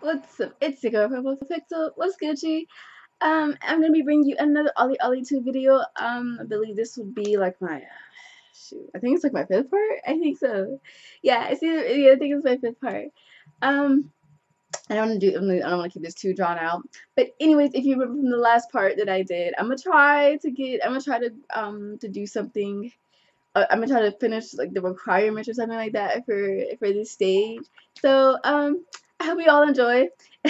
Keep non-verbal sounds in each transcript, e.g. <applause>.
What's up? It's your girl Purple Pixxel. What's Gucci? Um, I'm gonna be bringing you another Olli Olli 2 video. Um, I believe this would be like my shoot. I think it's like my fifth part. I think so. Yeah, I see. Yeah, I think it's my fifth part. Um, I don't want to do. I don't want to keep this too drawn out. But anyways, if you remember from the last part that I did, I'm gonna try to get. I'm gonna try to um to do something. Uh, I'm gonna try to finish like the requirements or something like that for for this stage. So um hope you all enjoy. <laughs>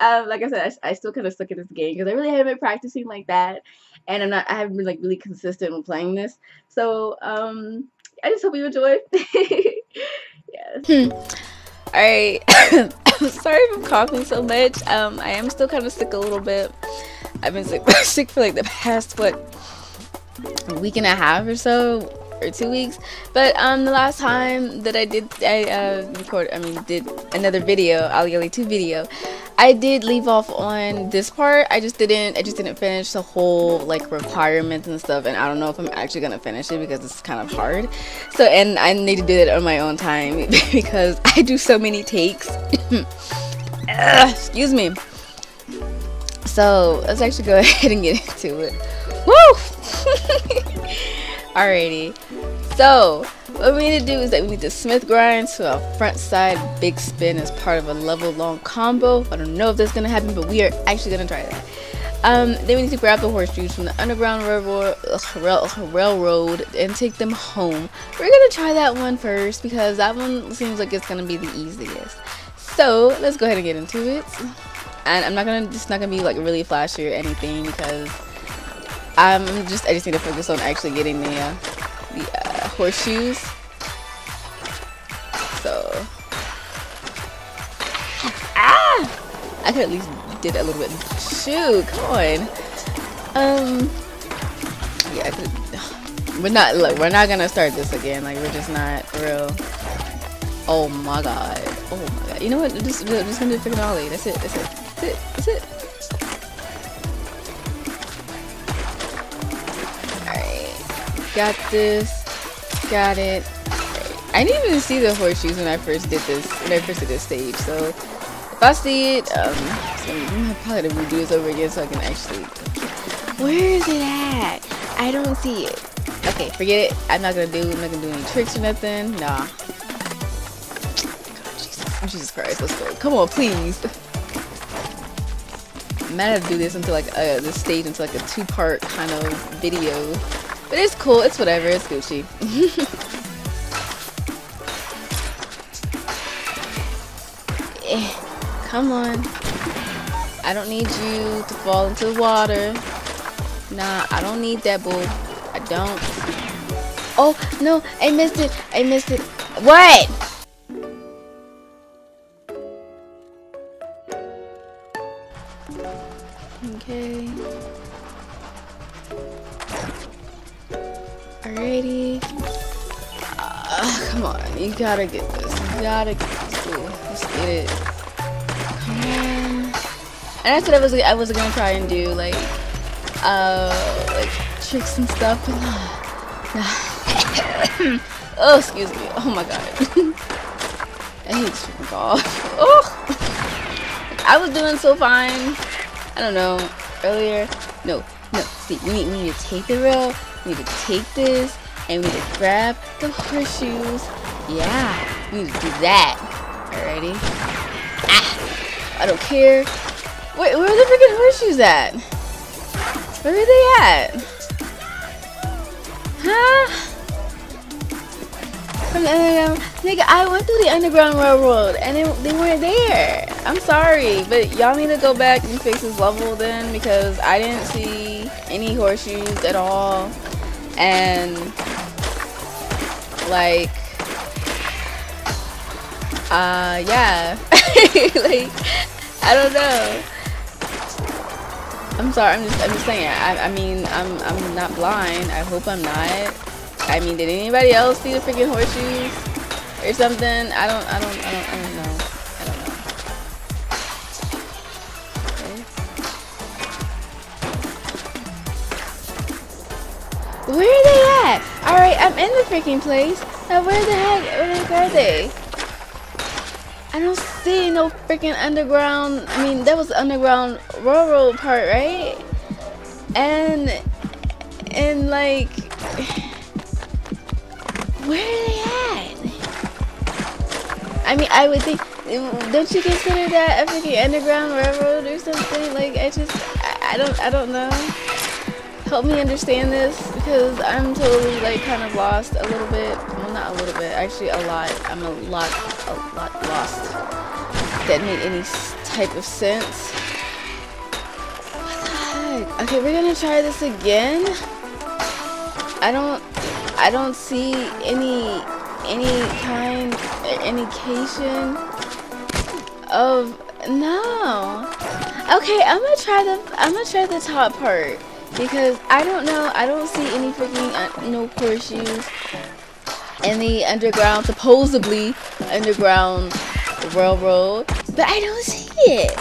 um, like I said, I, I still kind of suck at this game because I really haven't been practicing like that, and I'm not. I haven't been like really consistent with playing this. So um, I just hope you enjoy. <laughs> yes. Hmm. All right. <coughs> Sorry if I'm coughing so much. Um, I am still kind of sick a little bit. I've been sick, <coughs> sick for like the past what week and a half or so or two weeks. But um, the last time that I did, I uh, record, I mean, did another video, Ali 2 video, I did leave off on this part. I just didn't, I just didn't finish the whole like requirements and stuff. And I don't know if I'm actually gonna finish it because it's kind of hard. So, and I need to do it on my own time <laughs> because I do so many takes. <coughs> Excuse me. So let's actually go <laughs> ahead and get into it. Woo! <laughs> Alrighty. So, what we need to do is that we need to smith grind to a front side big spin as part of a level long combo. I don't know if that's going to happen, but we are actually going to try that. Um, then we need to grab the horseshoes from the underground railroad, railroad and take them home. We're going to try that one first because that one seems like it's going to be the easiest. So, let's go ahead and get into it. And I'm not going to, it's not going to be like really flashy or anything because I'm just I just need to focus on actually getting the uh, the uh, horseshoes. So ah, I could at least did a little bit. Shoot, come on. Um, yeah, could. <sighs> We're not. Look, we're not gonna start this again. Like we're just not real. Oh my god. Oh my god. You know what? Just, just gonna do freaking ollie. That's it. That's it. That's it. That's it. Got this. Got it. I didn't even see the horseshoes when I first did this, when I first did this stage, so if I see it, um, so I'm probably gonna redo this over again so I can actually, where is it at? I don't see it. Okay, forget it. I'm not gonna do, I'm not gonna do any tricks or nothing. Nah. Jesus, Jesus Christ, let's go. Come on, please. I'm mad to do this into like uh, this stage into like a two-part kind of video. But it's cool. It's whatever. It's Gucci. <laughs> eh, come on. I don't need you to fall into the water. Nah, I don't need that, boo. I don't. Oh, no. I missed it. I missed it. What? Gotta get this. You gotta get this. Ooh, let's get it. Come on. And I said I was I was gonna try and do like uh like tricks and stuff, but nah. <coughs> oh, excuse me. Oh my god. <laughs> I hate freaking golf. Oh, I was doing so fine. I don't know earlier. No, no. See, we need we need to take the rail we need to take this and we need to grab the horseshoes. Yeah, we need to do that. Alrighty. Ah, I don't care. Wait, where are the freaking horseshoes at? Where are they at? Huh? From the underground, nigga, I went through the underground railroad and it, they weren't there. I'm sorry, but y'all need to go back and fix this level then because I didn't see any horseshoes at all and like uh yeah. <laughs> Like I don't know. I'm sorry I'm just I'm just saying I, I mean I'm I'm not blind. I hope I'm not. I mean did anybody else see the freaking horseshoes or something? I don't I don't I don't I don't know. Where are they at? Alright, I'm in the freaking place. Now where the heck, where are they? I don't see no freaking underground. I mean, that was underground railroad part, right? And and like, where are they at? I mean, I would think. Don't you consider that a freaking underground railroad or something? Like, I just, I, I don't, I don't know. Help me understand this because I'm totally like kind of lost a little bit. Well, not a little bit, actually a lot. I'm a lot, a lot lost. That made any type of sense. Okay, we're gonna try this again. I don't, I don't see any, any kind, indication of no. Okay, I'm gonna try the, I'm gonna try the top part because I don't know. I don't see any freaking uh, no horseshoes in the underground, supposedly underground railroad, but I don't see it.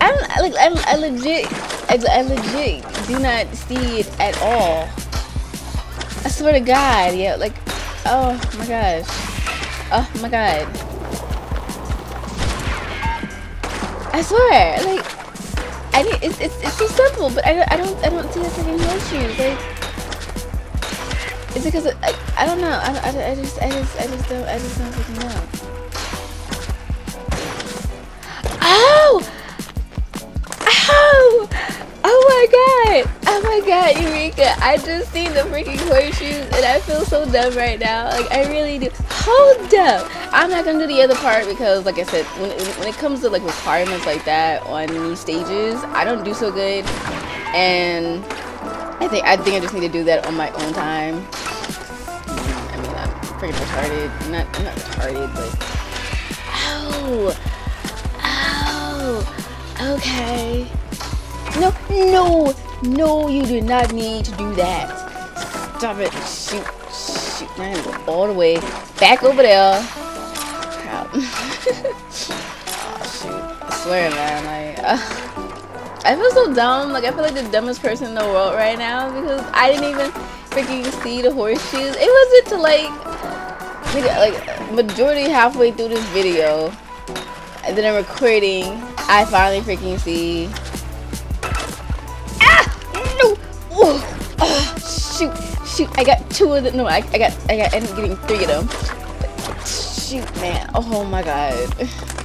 I'm like I, I legit, I, I legit do not see it at all. I swear to God, yeah, like, oh my gosh, oh my God. I swear, like, I mean, it's, it's, it's so simple, but I don't, I don't, I don't see the freaking horseshoes. Like, is it because I, I don't know. I, I, I just, I just, I just don't, I just don't freaking know. Oh! Oh! Oh my god! Oh my god, Eureka! I just seen the freaking horseshoes and I feel so dumb right now. Like, I really do. Hold up! I'm not gonna do the other part because, like I said, when it, when it comes to like requirements like that on these stages, I don't do so good. And I think I think I just need to do that on my own time. I mean, I'm pretty retarded. I'm not, I'm not retarded, but... Oh! Oh! Okay. No, no, no, you do not need to do that. Stop it. Shoot, shoot. Now I go all the way back over there. Crap. <laughs> oh, shoot. I swear, man. Like, uh, I feel so dumb. Like, I feel like the dumbest person in the world right now because I didn't even freaking see the horseshoes. It wasn't to like, like, majority halfway through this video. And then I'm recording. I finally freaking see Oh, shoot, shoot! I got two of them. No, I, I got, I got. I ended up getting three of them. shoot, man! Oh my god!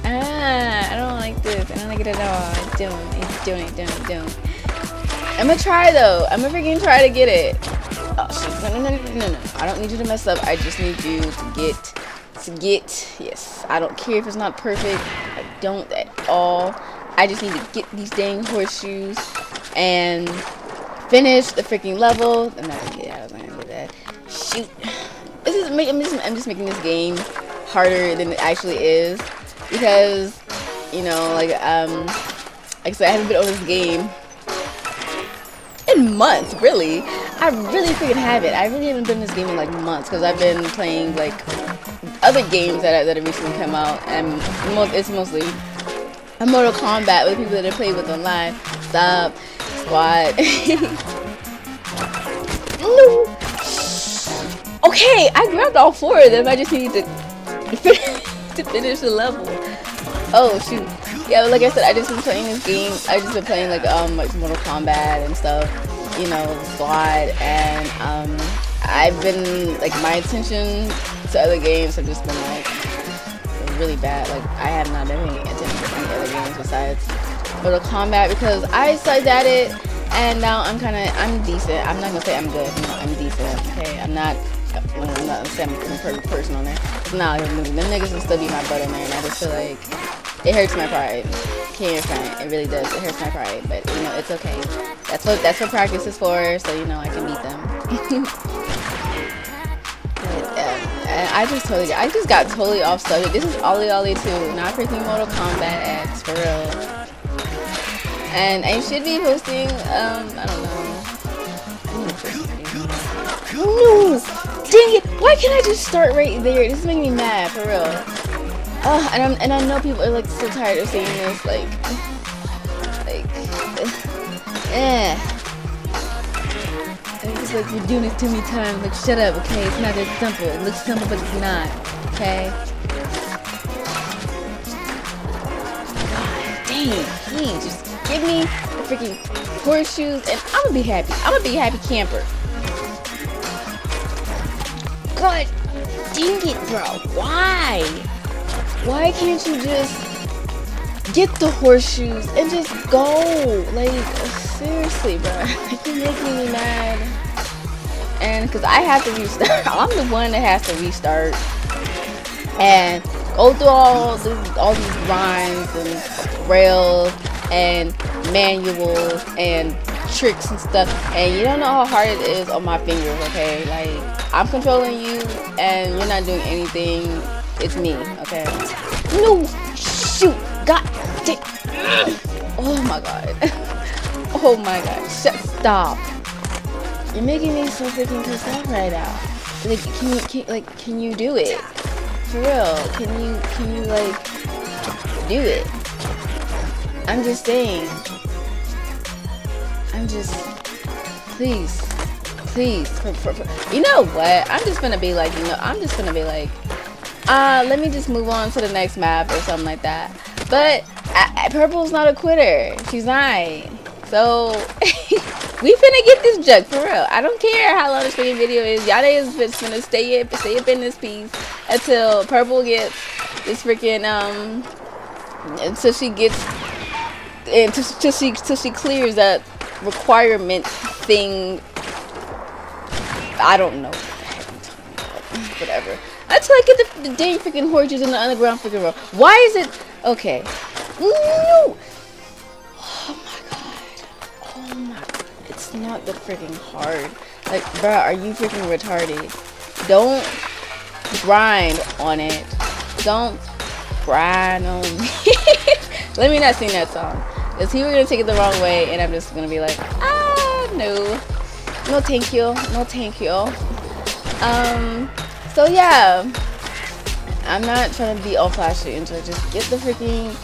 Ah, I don't like this. I don't like it at all. I don't. I don't. I don't. I don't. I'm gonna try though. I'm gonna freaking try to get it. Oh shoot! No, no, no, no, no, no! I don't need you to mess up. I just need you to get, to get. Yes. I don't care if it's not perfect. I don't at all. I just need to get these dang horseshoes and finish the freaking level. I'm not gonna get out. Gonna do that. Shoot. This is I'm just, I'm just making this game harder than it actually is because you know like um like I said I haven't been on this game in months really I really freaking have it I really haven't been in this game in like months because I've been playing like other games that, that have recently come out and most, it's mostly a Mortal Kombat with people that I play with online stop No. <laughs> Okay, I grabbed all four of them. I just need to <laughs> to finish the level. Oh shoot. Yeah, like I said, I just been playing this game. I just been playing like um like Mortal Kombat and stuff. You know, Squad, and um I've been like my attention to other games have just been like really bad. Like I have not been paying attention to any other games besides Mortal Kombat because I sucked at it and now I'm kind of I'm decent. I'm not gonna say I'm good. No, I'm decent. Okay, I'm not. I'm not gonna say I'm a perfect person on there. Nah, them niggas will still be my butt man. I just feel like it hurts my pride. Can't front. It really does. It hurts my pride, but you know it's okay. That's what that's what practice is for, so you know I can beat them. <laughs> I just totally, I just got totally off subject. This is Olli Olli 2, not freaking Mortal Kombat X, for real. And I should be posting, um, I don't know. No! Dang it! Why can't I just start right there? This is making me mad, for real. Uh, and, I'm, and I know people are like so tired of saying this, like, like, eh. It's like you're doing it too many times. Like, shut up, okay? It's not that simple. It looks simple, but it's not, okay? dang, please, just give me the freaking horseshoes and I'm gonna be happy. I'm gonna be a happy camper. God dang it, bro. Why? Why can't you just get the horseshoes and just go? Like, seriously, bro. <laughs> You're making me mad. And because I have to restart, <laughs> I'm the one that has to restart and go through all these, all these rhymes and rails and manuals and tricks and stuff. And you don't know how hard it is on my fingers okay? Like i'm controlling you and you're not doing anything. It's me okay? No shoot god oh my god. <laughs> Oh my god Shut, stop. You're making me so freaking pissed off right now. Like can you can, like can you do it? For real can you can you like do it i'm just saying I'm just, please, please, for, for, for, you know what? I'm just gonna be like, you know, I'm just gonna be like, uh, let me just move on to the next map or something like that. But I, I, Purple's not a quitter. She's not. So <laughs> we finna get this jug for real. I don't care how long this freaking video is. Y'all is just finna stay up, stay up in this piece until Purple gets this freaking um until she gets until she until she clears that requirement thing. I don't know. Whatever. Until I get the, the dang freaking horses in the underground freaking road. Why is it okay? No. Oh my god. Oh my. God. It's not the freaking hard. Like, bruh, are you freaking retarded? Don't grind on it. Don't grind on <laughs> me. Let me not sing that song. Because he to take it the wrong way, and I'm just to be like, ah, no. No thank you. No thank you. Um, so yeah. I'm not trying to be all flashy and so just get the freaking...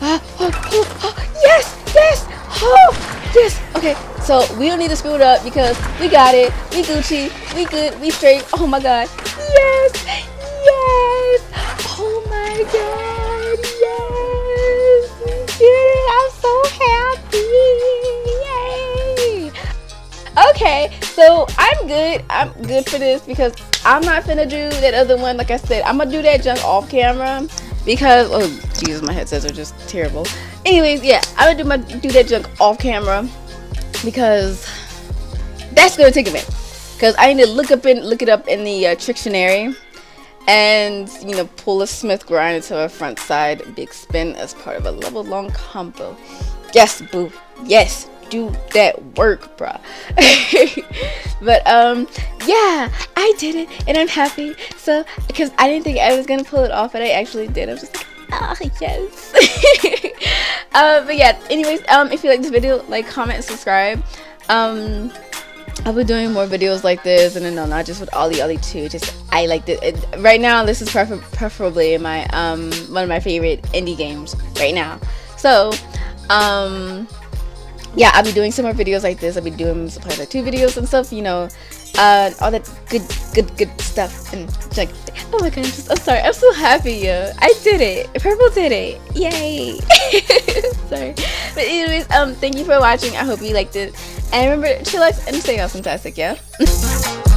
Ah, oh, oh, oh, yes! Yes! Oh! Yes! Okay, so we don't need to screw it up because we got it. We Gucci. We good. We straight. Oh my god. Yes! Yes! Oh my god! So I'm good. I'm good for this because I'm not finna do that other one. Like I said, I'm gonna do that junk off camera because oh Jesus, my headsets are just terrible. Anyways, yeah, I'm gonna do my do that junk off camera because that's gonna take a minute. Cause I need to look up in look it up in the uh, Trictionary and you know pull a smith grind into a front side big spin as part of a level long combo yes boo yes do that work bruh <laughs> but um yeah i did it and i'm happy so because i didn't think i was gonna pull it off but i actually did i'm just like ah oh, yes <laughs> uh, but yeah anyways um if you like this video like comment subscribe um I'll be doing more videos like this, and then no, not just with Olli Olli too. Just I like it. Right now, this is prefer preferably my um one of my favorite indie games right now. So, um, yeah, I'll be doing some more videos like this. I'll be doing some like two videos and stuff. You know, uh, all that good, good, good stuff. And like, oh my god, I'm, just, I'm sorry. I'm so happy, yo. I did it. Purple did it. Yay. <laughs> sorry. But anyways, um, thank you for watching. I hope you liked it. And remember, chillax and stay all fantastic, yeah? <laughs>